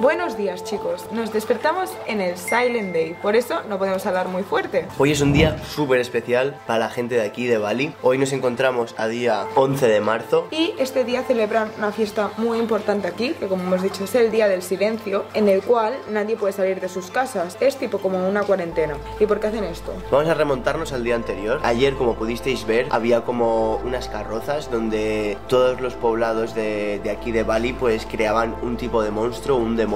Buenos días chicos, nos despertamos en el Silent Day, por eso no podemos hablar muy fuerte. Hoy es un día súper especial para la gente de aquí de Bali. Hoy nos encontramos a día 11 de marzo. Y este día celebran una fiesta muy importante aquí, que como hemos dicho es el Día del Silencio, en el cual nadie puede salir de sus casas. Es tipo como una cuarentena. ¿Y por qué hacen esto? Vamos a remontarnos al día anterior. Ayer, como pudisteis ver, había como unas carrozas donde todos los poblados de, de aquí de Bali pues creaban un tipo de monstruo, un demonio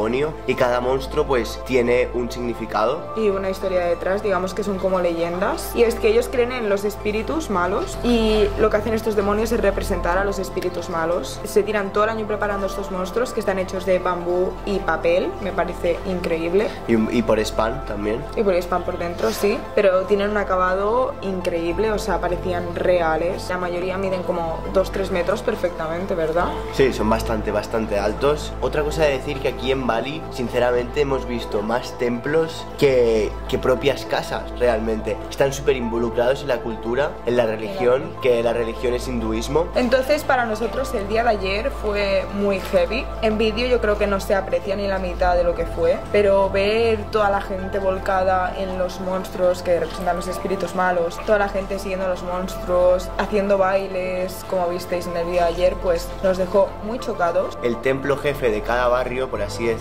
y cada monstruo pues tiene un significado. Y una historia detrás, digamos que son como leyendas. Y es que ellos creen en los espíritus malos y lo que hacen estos demonios es representar a los espíritus malos. Se tiran todo el año preparando estos monstruos que están hechos de bambú y papel, me parece increíble. Y, y por spam también. Y por spam por dentro, sí. Pero tienen un acabado increíble, o sea, parecían reales. La mayoría miden como 2-3 metros perfectamente, ¿verdad? Sí, son bastante, bastante altos. Otra cosa de decir que aquí en Bali, sinceramente, hemos visto más templos que, que propias casas, realmente. Están súper involucrados en la cultura, en la religión, que la religión es hinduismo. Entonces, para nosotros el día de ayer fue muy heavy. En vídeo yo creo que no se aprecia ni la mitad de lo que fue, pero ver toda la gente volcada en los monstruos que representan los espíritus malos, toda la gente siguiendo a los monstruos, haciendo bailes, como visteis en el día de ayer, pues nos dejó muy chocados. El templo jefe de cada barrio, por así decirlo,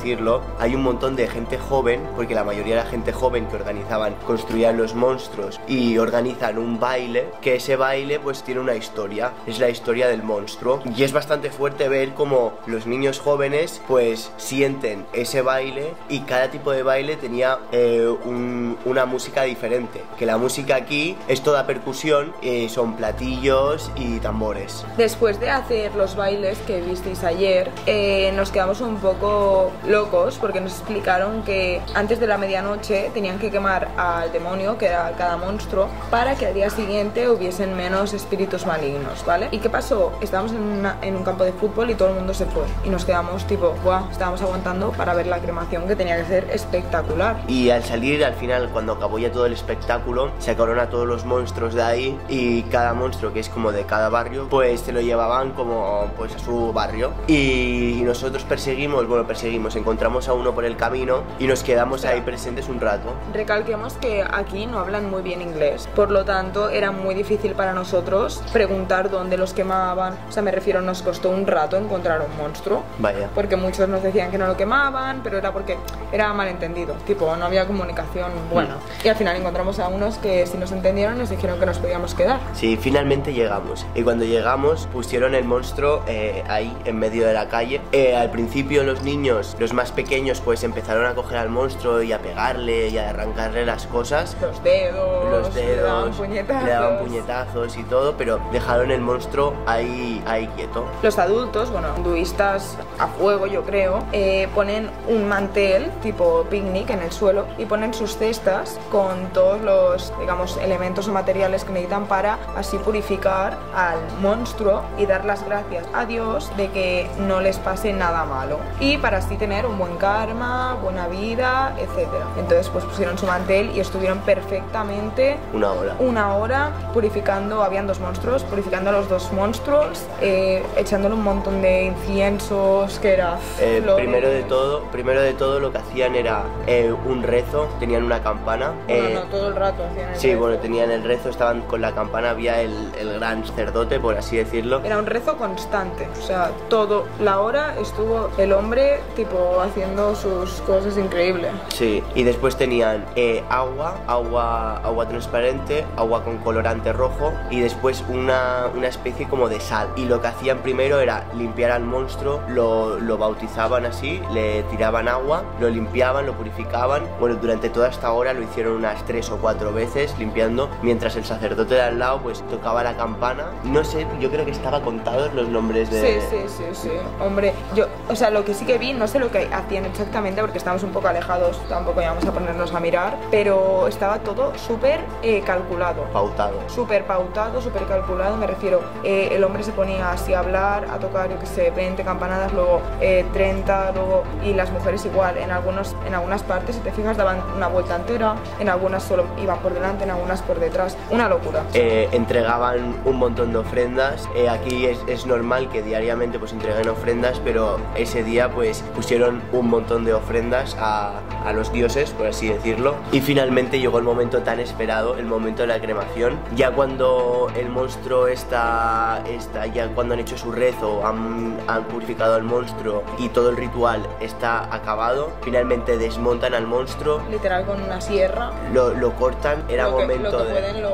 hay un montón de gente joven, porque la mayoría de la gente joven que organizaban, construían los monstruos y organizan un baile, que ese baile pues tiene una historia, es la historia del monstruo. Y es bastante fuerte ver cómo los niños jóvenes pues sienten ese baile y cada tipo de baile tenía eh, un, una música diferente. Que la música aquí es toda percusión, eh, son platillos y tambores. Después de hacer los bailes que visteis ayer, eh, nos quedamos un poco locos porque nos explicaron que antes de la medianoche tenían que quemar al demonio, que era cada monstruo, para que al día siguiente hubiesen menos espíritus malignos, ¿vale? ¿Y qué pasó? Estábamos en, un campo de fútbol y todo el mundo se fue. Y nos quedamos tipo, guau, estábamos aguantando para ver la cremación que tenía que ser espectacular. Y al salir, al final, cuando acabó ya todo el espectáculo, sacaron a todos los monstruos de ahí y cada monstruo, que es como de cada barrio, pues se lo llevaban como pues a su barrio. Y nosotros perseguimos, bueno, perseguimos, encontramos a uno por el camino y nos quedamos ahí presentes un rato. Recalquemos que aquí no hablan muy bien inglés, por lo tanto era muy difícil para nosotros preguntar dónde los quemaban. O sea, me refiero, nos costó un rato encontrar un monstruo. Vaya. Porque muchos nos decían que no lo quemaban, pero era porque era malentendido. Tipo, no había comunicación buena. Y al final encontramos a unos que si nos entendieron nos dijeron que nos podíamos quedar. Sí, finalmente llegamos. Y cuando llegamos pusieron el monstruo eh, ahí, en medio de la calle. Eh, al principio los niños, los más pequeños, pues empezaron a coger al monstruo y a pegarle y a arrancarle las cosas. Los dedos, Los le daban dedos, puñetazos. le daban puñetazos y todo, pero dejaron el monstruo ahí, ahí quieto. Los adultos, bueno, hinduistas a fuego yo creo, eh, ponen un mantel tipo picnic en el suelo y ponen sus cestas con todos los, digamos, elementos o materiales que necesitan para así purificar al monstruo y dar las gracias a Dios de que no les pase nada malo y para así tener un buen karma, buena vida, etc. Entonces pues pusieron su mantel y estuvieron perfectamente Una hora. una hora purificando, habían dos monstruos, purificando a los dos monstruos, eh, echándole un montón de inciensos, que era Eh, primero de todo, primero de todo lo que hacían era eh, un rezo, tenían una campana. Bueno, eh, no, todo el rato hacían el Sí, rezo. bueno, tenían el rezo, estaban con la campana, había el, el gran sacerdote, por así decirlo. Era un rezo constante, o sea, todo la hora estuvo el hombre tipo haciendo sus cosas increíbles. Sí, y después tenían eh, agua, agua, agua transparente, agua con colorante rojo y después una, una especie como de sal. Y lo que hacían primero era limpiar al monstruo, lo, lo bautizaban así, le tiraban agua, lo limpiaban, lo purificaban. Bueno, durante toda esta hora lo hicieron unas tres o cuatro veces limpiando, mientras el sacerdote de al lado pues tocaba la campana. No sé, yo creo que estaba contados los nombres de... Sí, sí, sí, sí. Hombre, yo, o sea, lo que sí que vi, no sé lo que hacían exactamente porque estamos un poco alejados, tampoco íbamos a ponernos a mirar, pero estaba todo súper eh, calculado. Pautado. súper pautado, súper calculado, me refiero, eh, el hombre se ponía así a hablar, a tocar, yo que sé, 20 campanadas, luego eh, 30, luego, y las mujeres igual, en, algunos, en algunas partes, si te fijas, daban una vuelta entera, en algunas solo iban por delante, en algunas por detrás, una locura. eh, entregaban un montón de ofrendas. Eh, aquí es, es normal que diariamente pues entreguen ofrendas, pero ese día pues pusieron pusieron un montón de ofrendas a, a los dioses, por así decirlo. Y finalmente llegó el momento tan esperado, el momento de la cremación. Ya cuando el monstruo está, está ya cuando han hecho su rezo, han, han purificado al monstruo y todo el ritual está acabado, finalmente desmontan al monstruo, Literal con una sierra. lo, lo cortan, era lo que, momento lo que de... pueden lo,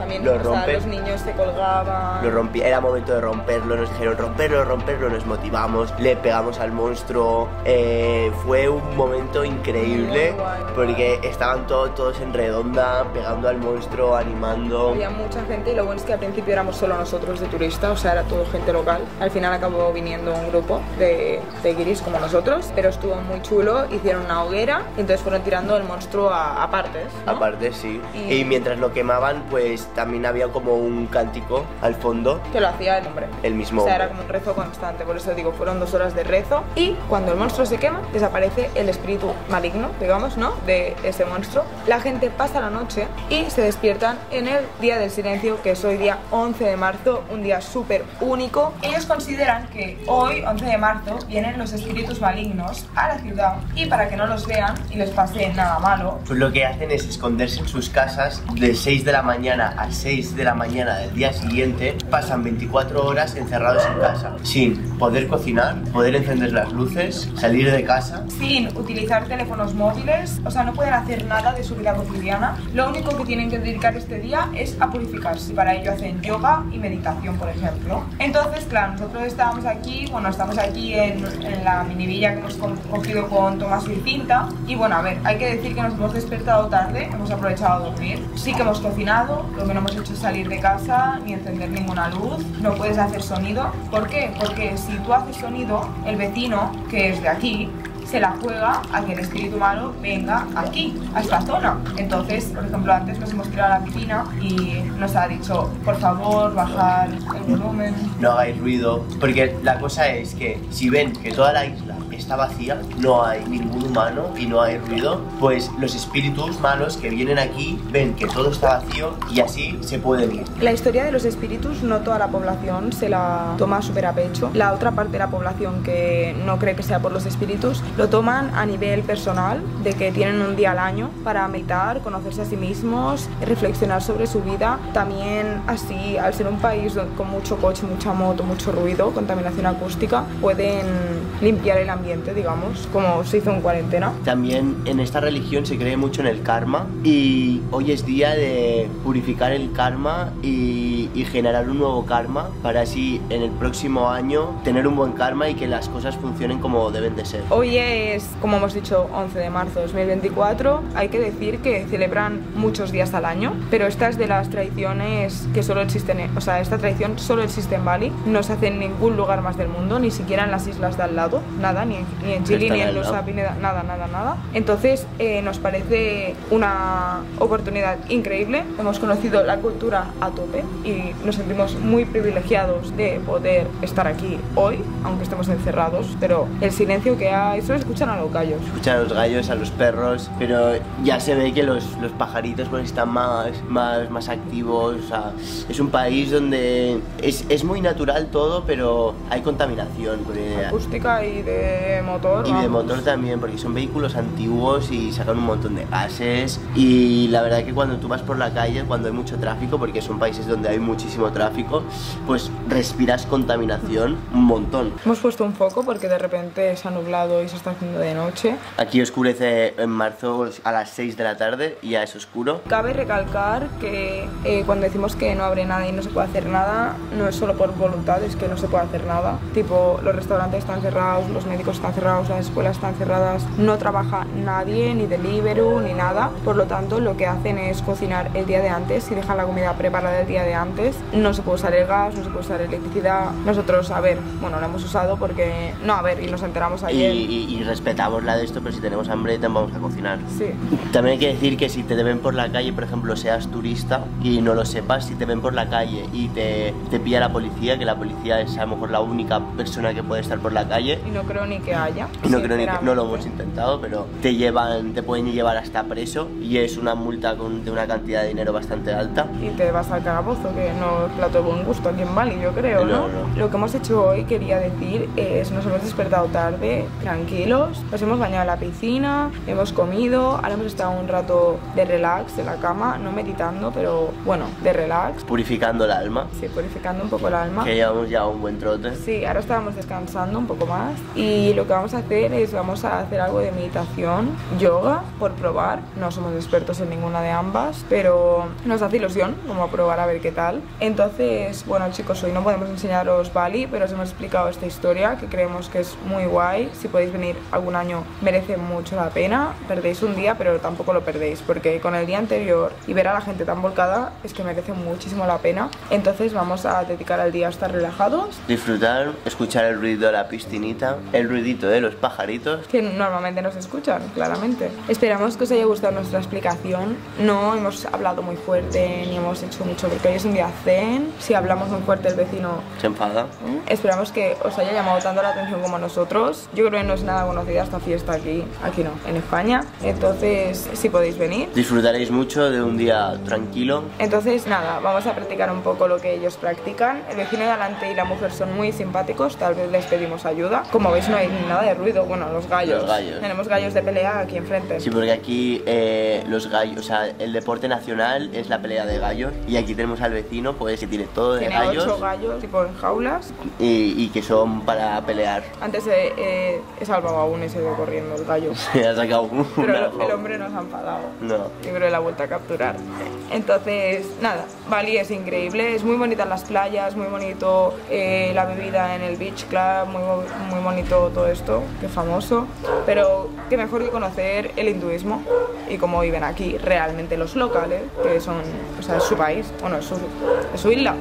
también lo los niños se colgaban. Lo rompí, era momento de romperlo, nos dijeron romperlo, romperlo, nos motivamos, le pegamos al monstruo. eh, fue un momento increíble guay. porque estaban todos, todos en redonda, pegando al monstruo, animando. Había mucha gente y lo bueno es que al principio éramos solo nosotros de turista, o sea, era todo gente local. Al final acabó viniendo un grupo de, de guiris como nosotros, pero estuvo muy chulo, hicieron una hoguera y entonces fueron tirando el monstruo a, a partes. ¿no? Aparte, sí. Y- Y... mientras lo quemaban, pues también había como un cántico al fondo, Que lo hacía el hombre. el mismo. O sea, era hombre. como un rezo constante, por eso digo, fueron dos horas de rezo. Y cuando el monstruo se quema, desaparece el espíritu maligno, digamos, ¿no? De ese monstruo. La gente pasa la noche y se despiertan en el Día del Silencio, que es hoy día 11 de marzo, un día súper único. Ellos consideran que hoy, 11 de marzo, vienen los espíritus malignos a la ciudad y para que no los vean y les pase nada malo, Pues lo que hacen es esconderse en sus casas de 6 de la mañana a 6 de la mañana del día siguiente. Pasan 24 horas encerrados en casa, sin poder cocinar, poder encender las luces, salir de casa. sin utilizar teléfonos móviles, o sea, no pueden hacer nada de su vida cotidiana. Lo único que tienen que dedicar este día es a purificarse. Para ello hacen yoga y meditación, por ejemplo. Entonces, claro, nosotros estábamos aquí, bueno, estamos aquí en, en la mini villa que hemos co- cogido con Tomás y Cinta. Y bueno, a ver, hay que decir que nos hemos despertado tarde, hemos aprovechado a dormir. Sí que hemos cocinado, lo que no hemos hecho salir de casa ni encender ninguna luz. No puedes hacer sonido. ¿Por qué? Porque si tú haces sonido, el vecino, que es de aquí, se la juega a que el espíritu malo venga aquí, a esta zona. Entonces, por ejemplo, antes nos hemos tirado a la piscina y nos ha dicho, por favor, bajar el volumen. No hagáis ruido, porque la cosa es que si ven que toda la isla está vacía, no hay ningún humano y no hay ruido, pues los espíritus malos que vienen aquí ven que todo está vacío y así se pueden ir. La historia de los espíritus no toda la población se la toma súper a pecho. La otra parte de la población que no cree que sea por los espíritus lo toman a nivel personal, de que tienen un día al año para meditar, conocerse a sí mismos, reflexionar sobre su vida. También así, al ser un país con mucho coche, mucha moto, mucho ruido, contaminación acústica, pueden limpiar el ambiente, digamos, como se hizo en cuarentena. También en esta religión se cree mucho en el karma y hoy es día de purificar el karma y, y generar un nuevo karma para así en el próximo año tener un buen karma y que las cosas funcionen como deben de ser. Hoy es, como hemos dicho, 11 de marzo de 2024. Hay que decir que celebran muchos días al año, pero esta es de las tradiciones que solo existen, en- o sea, esta tradición solo existe en Bali, no se hace en ningún lugar más del mundo, ni siquiera en las islas de al lado, nada, ni ni en Chile, ni en. Nusa Penida, nada, nada, nada. Entonces eh, nos parece una oportunidad increíble. Hemos conocido la cultura a tope y nos sentimos muy privilegiados de poder estar aquí hoy, aunque estemos encerrados, pero el silencio que hay, solo escuchan a los gallos. Escuchan a los gallos, a los perros, pero ya se ve que los, los pajaritos pues están más, más, más activos. o sea, es un país donde es, es muy natural todo, pero hay contaminación. Acústica y de motor. Y de vamos. motor también, porque son vehículos antiguos y sacan un montón de gases. Y la verdad que cuando tú vas por la calle, cuando hay mucho tráfico, porque son países donde hay muchísimo tráfico, pues respiras contaminación un montón. Hemos puesto un foco porque de repente se ha nublado y se está haciendo de noche. Aquí oscurece en marzo a las 6 de la tarde y ya es oscuro. Cabe recalcar que eh, cuando decimos que no abre nada y no se puede hacer nada, no es solo por voluntad, es que no se puede hacer nada. Tipo, los restaurantes están cerrados, los médicos están cerrados, las escuelas están cerradas, no trabaja nadie, ni Deliveroo, ni nada. Por lo tanto, lo que hacen es cocinar el día de antes y dejan la comida preparada el día de antes. No se puede usar el gas, no se puede usar electricidad. Nosotros, a ver, bueno, lo hemos usado porque... No, a ver, y nos enteramos Y, ayer. y- y respetamos la de esto, pero si tenemos hambre también vamos a cocinar. Sí. También hay que decir que si te ven por la calle, por ejemplo, seas turista y no lo sepas, si te ven por la calle y te, te pilla la policía, que la policía es a lo mejor la única persona que puede estar por la calle, Y no creo ni que haya. No, creo ni que- no lo hemos intentado, pero te llevan, te pueden llevar hasta preso y es una multa con, de una cantidad de dinero bastante alta. y te vas al calabozo, que no es plato de buen gusto aquí en Bali, yo creo, ¿no? No, no. Lo que hemos hecho hoy, quería decir, es nos hemos despertado tarde, tranquilos, nos hemos bañado en la piscina, hemos comido, ahora hemos estado un rato de relax en la cama, no meditando, pero bueno, de relax, Purificando el alma, sí, purificando un poco el alma. que llevamos ya un buen trote. Sí, ahora estábamos descansando un poco más y lo que vamos a hacer es vamos a hacer algo de meditación, yoga, por probar. No somos expertos en ninguna de ambas, pero nos hace ilusión como probar a ver qué tal. Entonces, bueno chicos, hoy no podemos enseñaros Bali, pero os hemos explicado esta historia que creemos que es muy guay. Si podéis venir algún año merece mucho la pena. Perdéis un día, pero tampoco lo perdéis porque con el día anterior y ver a la gente tan volcada es que merece muchísimo la pena. Entonces vamos a dedicar al día a estar relajados Disfrutar, escuchar el ruido de la piscinita, el ruidito de los pajaritos. que normalmente nos escuchan, claramente. Esperamos que os haya gustado nuestra explicación. No hemos hablado muy fuerte ni hemos hecho mucho porque hoy es un día zen. Si hablamos muy fuerte el vecino... Se enfada. ¿eh? Esperamos que os haya llamado tanto la atención como a nosotros. Yo creo que no es nada conocida esta fiesta aquí, aquí no, en España. Entonces, si podéis venir. Disfrutaréis mucho de un día tranquilo. Entonces, nada, vamos a practicar un poco lo que ellos practican. El vecino de delante y la mujer son muy simpáticos, tal vez les pedimos ayuda. Como veis, no hay nada de ruido. Bueno, los gallos. Los gallos. Tenemos gallos de pelea aquí enfrente. Sí, porque aquí eh, los gallos, o sea, el deporte nacional es la pelea de gallos y aquí tenemos al vecino, pues que tiene todo de Tiene gallos ocho gallos, tipo en jaulas. y, y que son para pelear. Antes he, he- he salvado a uno y se ha ido corriendo el gallo. Se ha sacado un Pero el, el hombre no se ha enfadado. No. Yo creo que la ha vuelto a capturar. Entonces, nada, Bali es increíble, es muy bonita las playas, muy bonito eh, la bebida en el beach club, muy, muy bonito todo esto, que es famoso. Pero qué mejor que conocer el hinduismo y cómo viven aquí realmente los locales, que son, o sea, es su país, bueno, es su, es su isla.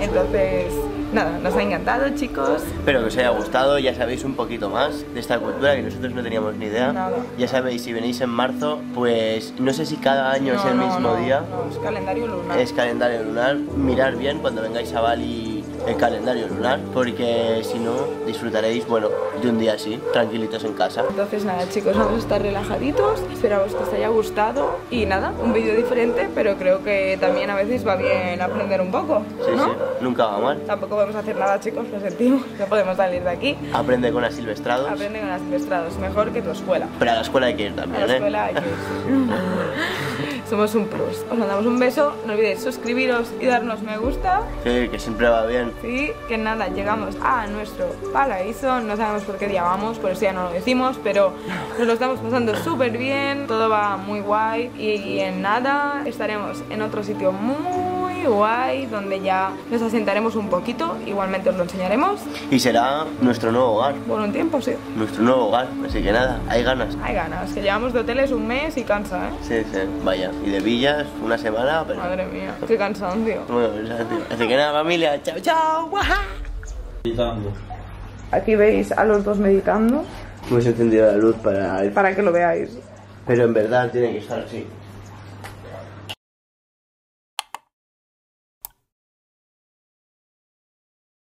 Entonces, nada, nos ha encantado, chicos. Espero que os haya gustado, ya sabéis un poquito más de esta cultura que nosotros no teníamos ni idea. Nada. Ya sabéis, si venís en marzo, pues no sé si cada año es No, el no, mismo no, día. es calendario lunar. Es calendario lunar. Mirar bien cuando vengáis a Bali el calendario lunar, porque si no, disfrutaréis, bueno, de un día así, tranquilitos en casa. Entonces nada chicos, vamos a estar relajaditos, esperamos que os haya gustado y nada, un vídeo diferente, pero creo que también a veces va bien aprender un poco, Sí, ¿no? sí, nunca va mal. Tampoco podemos hacer nada chicos, lo sentimos, no podemos salir de aquí. Aprende con asilvestrados, Aprende con las silvestrados, mejor que tu escuela. pero a la escuela hay que ir A también, la ¿eh? escuela hay que ir. Somos un plus. Os mandamos un beso, no olvidéis suscribiros y darnos me gusta. Sí, que siempre va bien. Sí, que nada, llegamos a nuestro paraíso, no sabemos por qué día vamos, por eso ya no lo decimos, pero nos lo estamos pasando súper bien, todo va muy guay y en nada estaremos en otro sitio muy guay donde ya nos asentaremos un poquito, igualmente os lo enseñaremos, Y será nuestro nuevo hogar, por un tiempo, sí. nuestro nuevo hogar, así que nada, hay ganas. Hay ganas, que llevamos de hoteles un mes y cansa, ¿eh? Sí, sí, vaya. Y de villas, una semana, pero... Madre mía, qué cansancio. Bueno, o sea, tío. Así que nada, familia, chao, chao. guaja. Aquí veis a los dos meditando Hemos encendido la luz para... para que lo veáis. Pero en verdad tiene que estar así.